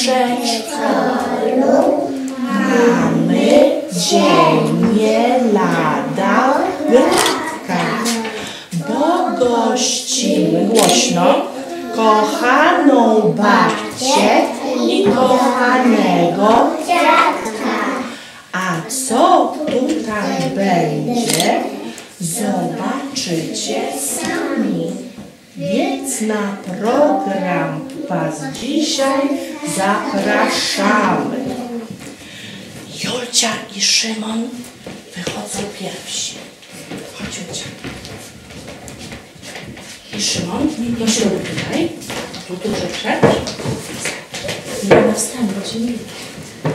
przedszkolu mamy dzień nie lada gratka, bo gościmy głośno kochaną babcię i kochanego a co tutaj będzie, zobaczycie sami. Więc na program Was dzisiaj zapraszamy. Julcia i Szymon wychodzą pierwsi. Chodź Julcia. I Szymon, do środka tutaj. Tu duży krzew. Nie wstęp, bo cię nie.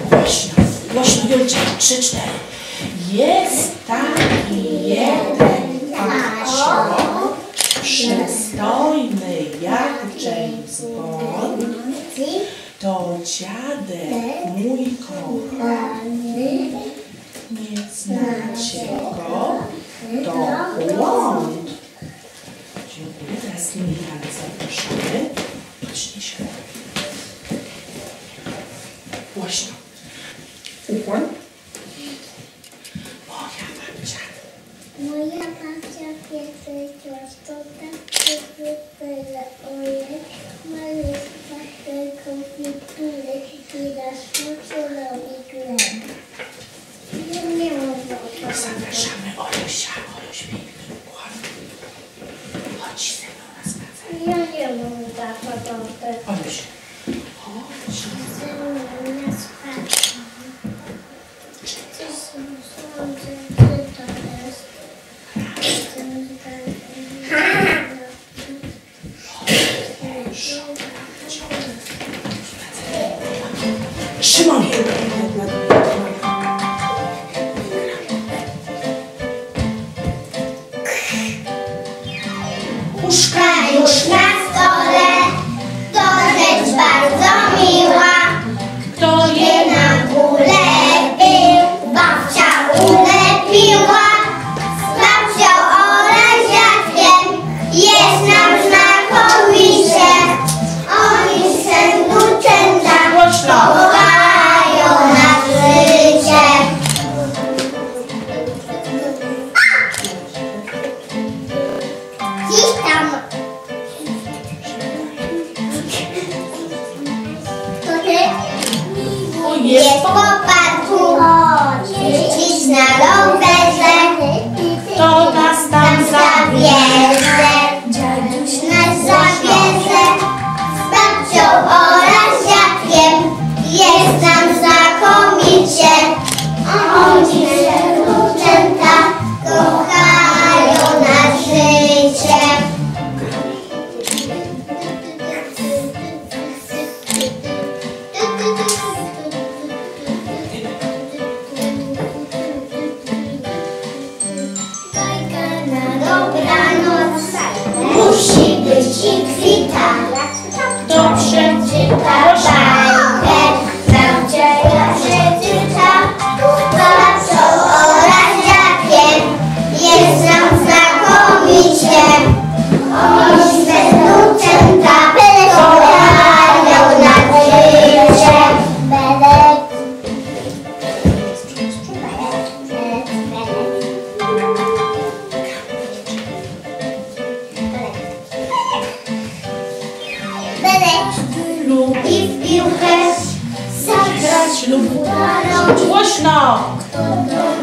Głośno, głośno Julcia, trzy, cztery. Jest taki jeden pasio, przystojny jak James Bond. To dziadek mój kochany, nie znacie go, to błąd. Dziękuję, teraz Liliana zapraszamy. Chodź, się. Głośno. Ukłon. Moja babcia. Moja babcia piecze ciasto, tak tyle olej, malutka konfitury i na słońcu robi gleb. Ja nie mam tego. Zapraszamy Olusia. Oluś piękny ukłon. Chodź ze mną na spacer. Ja nie mam tata dobry. Oluś. Chodź. Ze mną na spacer. Czy sądzę, że to jest? Szymon. Patrz lub głośno! Kto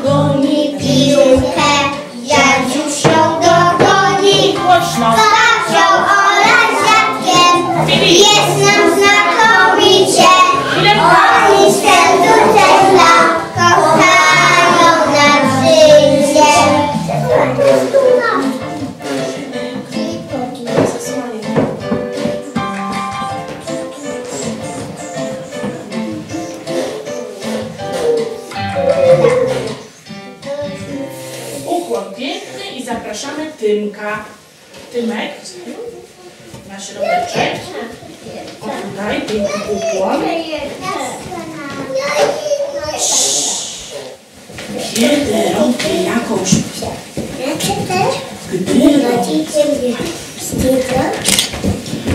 do piłkę Tymka. Tymek na środeczek. O tutaj piękny ukłon. Kiedy robię jakąś Gdy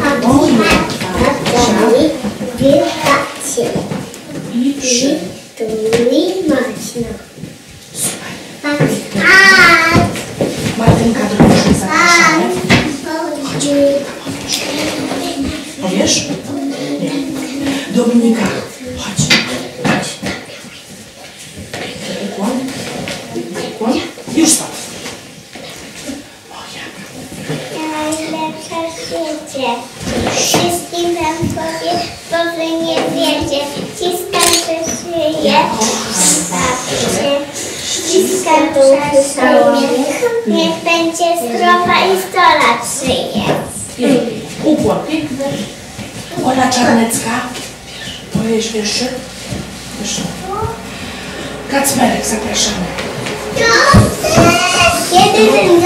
a Moja wielkacie. i przy... Powiesz? Nie. Dominika, chodź. Ukłon. Ukłon. Już stop. Moja. Najlepsza w świecie. Wszystkim wam powiem, bo wy nie wiecie. Ściskam się szyję. Ściskam duchy sobie. Niech będzie zdrowa i sto lat żyje. Ukłon piękny. Ola Czarnecka. Powiesz wierszy? Wierszy. Kacmerek, zapraszamy. Kiedy ten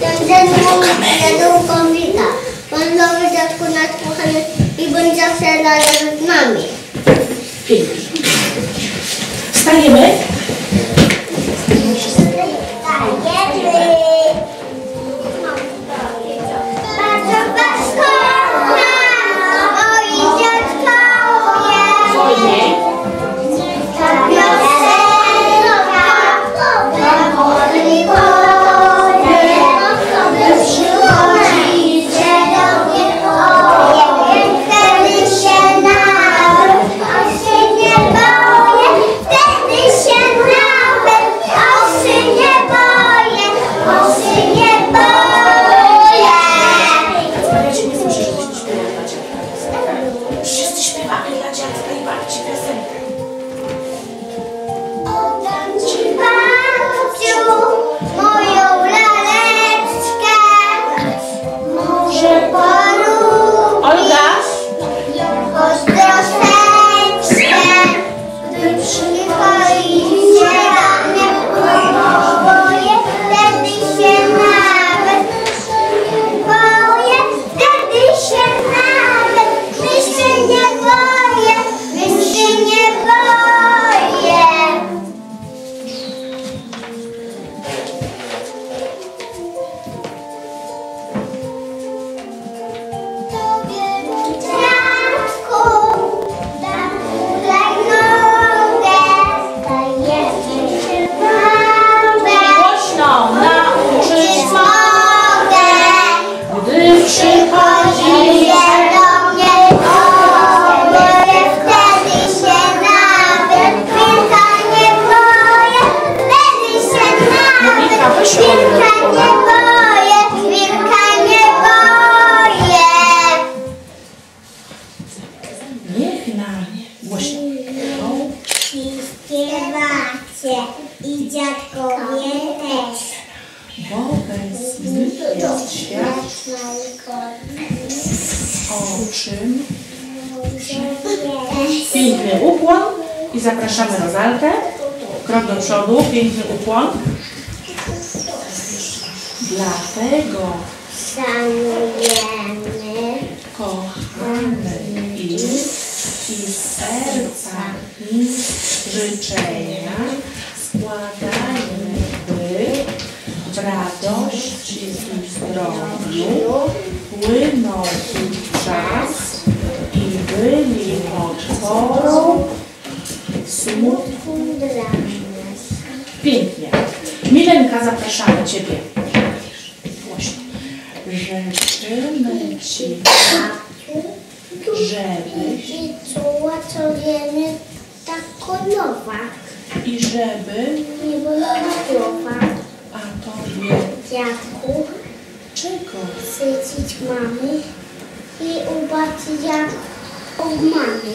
ten dziadku kombina. Bądź nowy dziadku nadpuchany i bądź zawsze razem z nami. Pięknie. Wstajemy. Babcie i dziadkowie też. Bo bez nich jest świat, o czym Piękny ukłon i zapraszamy Rozalkę. Krok do przodu, piękny ukłon. Dlatego, Szanujemy kochamy ich i serca im życzenia Milenka, zapraszamy Ciebie. Życzymy Ci, żebyś czuła codziennie tak kolowa. i żeby, Nie była głowa. a Tobie Dziadku, czego? sycić mamy i ubaczyć jak od mamy.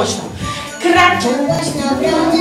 Точно. Краткоочно.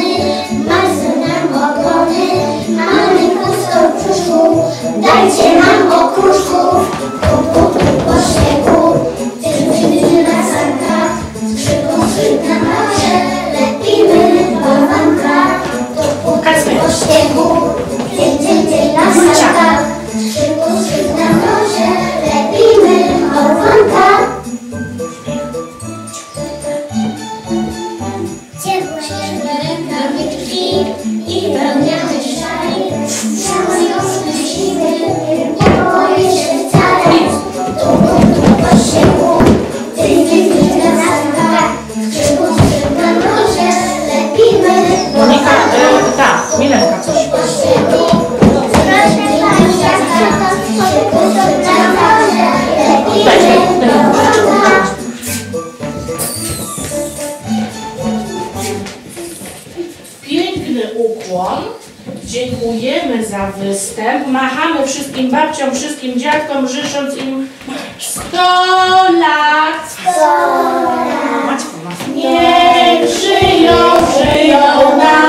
dziękujemy za występ, machamy wszystkim babciom, wszystkim dziadkom, życząc im 100 lat. 100 lat. Niech żyją, żyją nam.